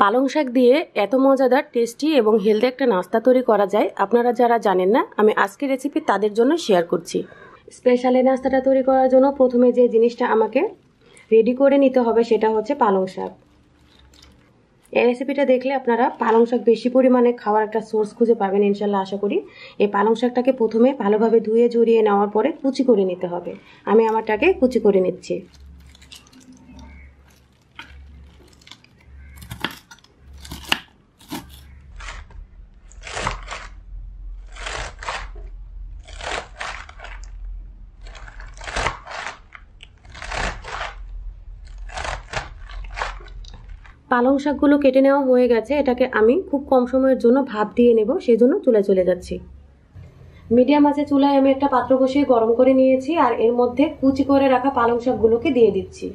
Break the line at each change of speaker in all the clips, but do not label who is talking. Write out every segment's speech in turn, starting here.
পালং শাক দিয়ে এত মজাদার টেস্টি এবং হেলদি একটা নাস্তা তৈরি করা যায়, আপনারা যারা জানেন না, আমি আজকের রেসিপি তাদের জন্য শেয়ার করছি। স্পেশাল নাস্তাটা তৈরি করার জন্য প্রথমে যে জিনিসটা আমাকে রেডি করে নিতে হবে সেটা হচ্ছে পালং শাক। এই রেসিপিটা দেখলে আপনারা পালং শাক বেশি পরিমাণে খাওয়ার একটা সোর্স খুঁজে পাবেন, ইনশাল্লাহ আশা করি। এই পালং শাকটাকে প্রথমে ভালোভাবে ধুয়ে জড়িয়ে নেওয়ার পরে কুচি করে নিতে হবে। আমি আমারটাকে কুচি করে নিচ্ছি। পালং শাকগুলো কেটে নেওয়া হয়ে গেছে, এটাকে আমি খুব কম সময়ের জন্য ভাপ দিয়ে নেব সেই জন্য চুলে চলে যাচ্ছি। মিডিয়াম আছে চুলায় আমি একটা পাত্র বসিয়ে গরম করে নিয়েছি, আর এর মধ্যে কুচি করে রাখা পালং শাকগুলোকে দিয়ে দিচ্ছি।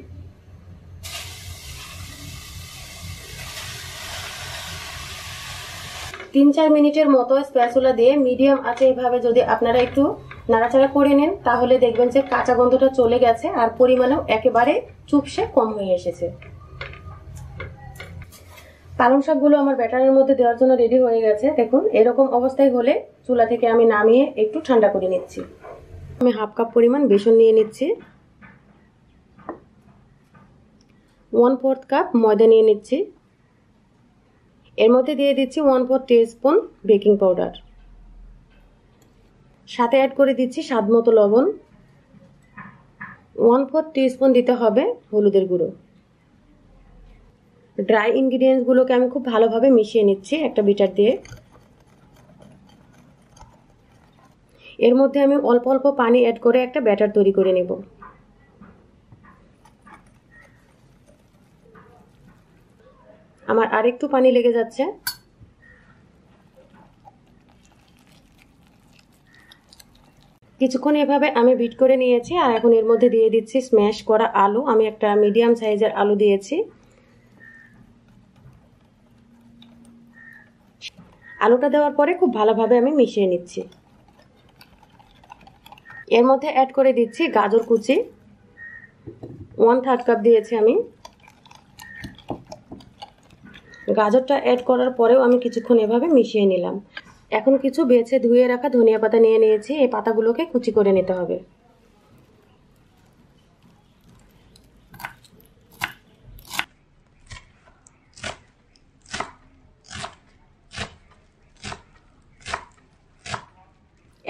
তিন চার মিনিটের মতো স্প্যাচুলা দিয়ে মিডিয়াম আছে এভাবে যদি আপনারা একটু নাড়াচাড়া করে নেন, তাহলে দেখবেন যে কাঁচা গন্ধটা চলে গেছে, আর পরিমাণেও একেবারে চুপসে কম হয়ে এসেছে। পালং শাকগুলো আমার ব্যাটারের মধ্যে দেওয়ার জন্য রেডি হয়ে গেছে। দেখুন, এরকম অবস্থায় হলে চুলা থেকে আমি নামিয়ে একটু ঠান্ডা করে নিচ্ছি। আমি হাফ কাপ পরিমাণ বেসন নিয়ে নিচ্ছি। ওয়ান ফোর্থ কাপ ময়দা নিয়ে নিচ্ছি। এর মধ্যে দিয়ে দিচ্ছি one four spoon baking powder. সাথে অ্যাড করে দিচ্ছি স্বাদ মতো লবণ। ওয়ান ফোর স্পুন দিতে হবে হলুদের গুঁড়ো। ড্রাই ইনগ্রিডিয়েন্টসগুলোকে আমি খুব ভালোভাবে মিশিয়ে নিচ্ছি একটা বিটার দিয়ে। এর মধ্যে আমি অল্প অল্প পানি অ্যাড করে একটা ব্যাটার তৈরি করে নেব। আমার আরেকটু পানি লেগে যাচ্ছে। কিছুক্ষণ এভাবে আমি বিট করে নিয়েছি আর এখন এর মধ্যে দিয়ে দিচ্ছি স্ম্যাশ করা আলু। আমি একটা মিডিয়াম সাইজের আলু দিয়েছি। আলুটা দেওয়ার পরে খুব ভালোভাবে আমি মিশিয়ে নিচ্ছি। এর মধ্যে অ্যাড করে দিচ্ছি গাজর কুচি। ওয়ান থার্ড কাপ দিয়েছি আমি। গাজরটা অ্যাড করার পরেও আমি কিছুক্ষণ এভাবে মিশিয়ে নিলাম। এখন কিছু বেছে ধুয়ে রাখা ধনিয়া পাতা নিয়ে নিয়েছি। এই পাতাগুলোকে কুচি করে নিতে হবে।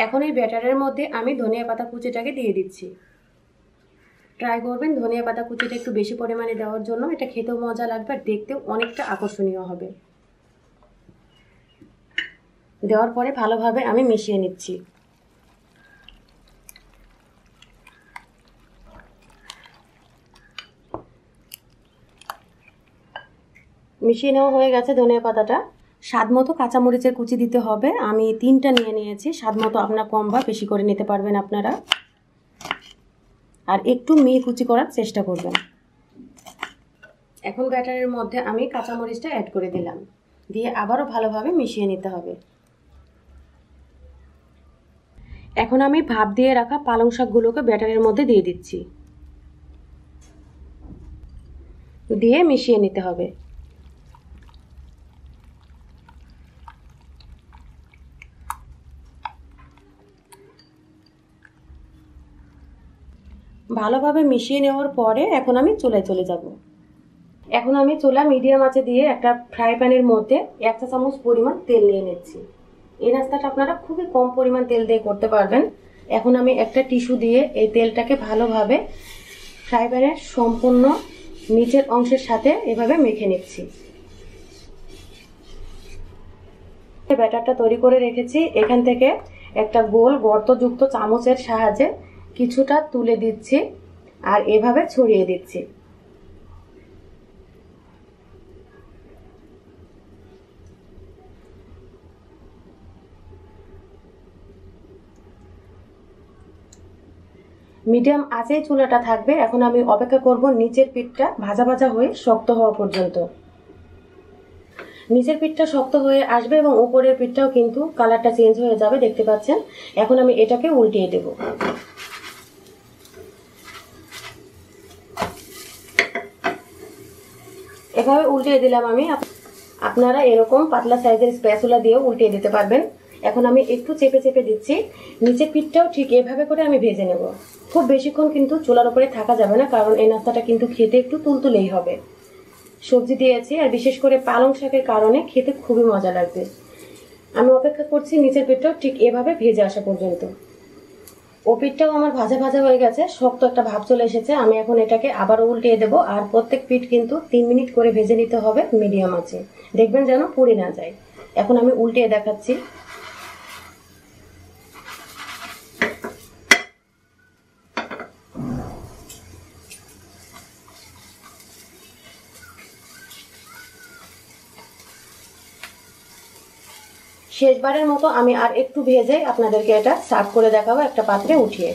এখন এই ব্যাটারের মধ্যে আমি ধনিয়া পাতা কুচিটাকে দিয়ে দিচ্ছি। ট্রাই করবেন, ধনিয়া পাতা কুচিটা একটু বেশি পরিমাণে দেওয়ার জন্য। এটা খেতেও মজা লাগবে আর দেখতেও অনেকটা আকর্ষণীয় হবে। দেওয়ার পরে ভালোভাবে আমি মিশিয়ে নিচ্ছি। মিশিয়ে নেওয়া হয়ে গেছে ধনিয়া পাতাটা। স্বাদ মতো কাঁচামরিচের কুচি দিতে হবে। আমি তিনটা নিয়ে নিয়েছি। স্বাদ মতো আপনার কম বা বেশি করে নিতে পারবেন আপনারা। আর একটু মিহি কুচি করার চেষ্টা করবেন। এখন ব্যাটারের মধ্যে আমি কাঁচামরিচটা অ্যাড করে দিলাম। দিয়ে আবারও ভালোভাবে মিশিয়ে নিতে হবে। এখন আমি ভাপ দিয়ে রাখা পালং শাকগুলোকে ব্যাটারের মধ্যে দিয়ে দিচ্ছি। দিয়ে মিশিয়ে নিতে হবে। ভালোভাবে মিশিয়ে নেওয়ার পরে এখন আমি চুলায় চলে যাব। এখন আমি চুলা মিডিয়াম আছে দিয়ে একটা ফ্রাই প্যানের মধ্যে এক চা চামচ পরিমাণ তেল নিয়ে নিচ্ছি। এই নাস্তাটা আপনারা খুবই কম পরিমাণ তেল দিয়ে করতে পারবেন। এখন আমি একটা টিস্যু দিয়ে এই তেলটাকে ভালোভাবে ফ্রাই প্যানের সম্পূর্ণ নিচের অংশের সাথে এভাবে মেখে নিচ্ছি। ব্যাটারটা তৈরি করে রেখেছি। এখান থেকে একটা গোল গর্তযুক্ত চামচের সাহায্যে কিছুটা তুলে দিচ্ছি আর এভাবে ছড়িয়ে দিচ্ছি। মিডিয়াম আঁচেই চুলাটা থাকবে। এখন আমি অপেক্ষা করব নিচের পিঠটা ভাজা ভাজা হয়ে শক্ত হওয়া পর্যন্ত। নিচের পিঠটা শক্ত হয়ে আসবে এবং উপরের পিঠটাও কিন্তু কালারটা চেঞ্জ হয়ে যাবে, দেখতে পাচ্ছেন? এখন আমি এটাকে উল্টিয়ে দেব। এভাবে উল্টিয়ে দিলাম আমি। আপনারা এরকম পাতলা সাইজের স্প্যাচুলা দিয়েও উল্টিয়ে দিতে পারবেন। এখন আমি একটু চেপে চেপে দিচ্ছি। নিচের পিঠটাও ঠিক এভাবে করে আমি ভেজে নেব। খুব বেশিক্ষণ কিন্তু চুলার উপরে থাকা যাবে না, কারণ এই নাস্তাটা কিন্তু খেতে একটু তুলতুলেই হবে। সবজি দিয়েছি, আর বিশেষ করে পালং শাকের কারণে খেতে খুবই মজা লাগবে। আমি অপেক্ষা করছি নিচের পিঠটাও ঠিক এভাবে ভেজে আসা পর্যন্ত। ও পিঠটাও আমার ভাজা ভাজা হয়ে গেছে, শক্ত একটা ভাব চলে এসেছে, আমি এখন এটাকে আবারও উল্টিয়ে দেবো, আর প্রত্যেক পিঠ কিন্তু তিন মিনিট করে ভেজে নিতে হবে মিডিয়াম আছে দেখবেন যেন পুড়ে না যায়। এখন আমি উল্টিয়ে দেখাচ্ছি। শেষবারের মতো আমি আর একটু ভেজে আপনাদেরকে এটা সার্ভ করে দেখাবো একটা পাত্রে উঠিয়ে।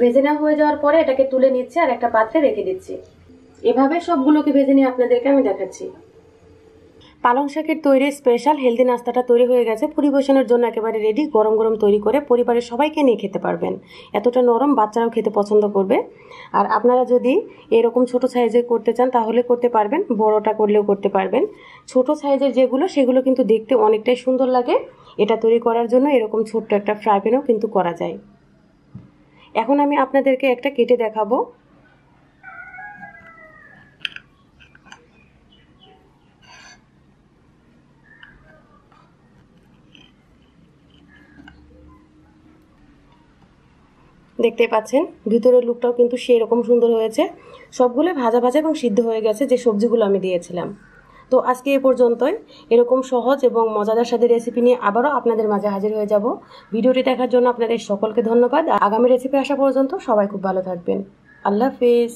ভেজে নেওয়া হয়ে যাওয়ার পরে এটাকে তুলে নিচ্ছে আর একটা পাত্রে রেখে দিচ্ছি। এভাবে সবগুলোকে ভেজে নিয়ে আপনাদেরকে আমি দেখাচ্ছি। পালং শাকের তৈরি স্পেশাল হেলদি নাস্তাটা তৈরি হয়ে গেছে। পরিবেশনের জন্য একেবারে রেডি গরম গরম তৈরি করে পরিবারের সবাইকে নিয়ে খেতে পারবেন। এতটা নরম বাচ্চারাও খেতে পছন্দ করবে। আর আপনারা যদি এরকম ছোট সাইজের করতে চান, তাহলে করতে পারবেন, বড়টা করলেও করতে পারবেন। ছোট সাইজের যেগুলো, সেগুলো কিন্তু দেখতে অনেকটাই সুন্দর লাগে। এটা তৈরি করার জন্য এরকম ছোট্ট একটা ফ্রাই প্যানও কিন্তু করা যায়। এখন আমি আপনাদেরকে একটা কেটে দেখাবো। দেখতে পাচ্ছেন। ভিতরের লুকটাও কিন্তু সেই রকম সুন্দর হয়েছে। সবগুলো ভাজা ভাজা এবং সিদ্ধ হয়ে গেছে যে সবজিগুলো আমি দিয়েছিলাম। তো আজকে এ পর্যন্তই। এরকম সহজ এবং মজাদার সাথে রেসিপি নিয়ে আবারও আপনাদের মাঝে হাজির হয়ে যাব। ভিডিওটি দেখার জন্য আপনাদের সকলকে ধন্যবাদ। আগামী রেসিপি আসা পর্যন্ত সবাই খুব ভালো থাকবেন। আল্লাহ হাফিজ।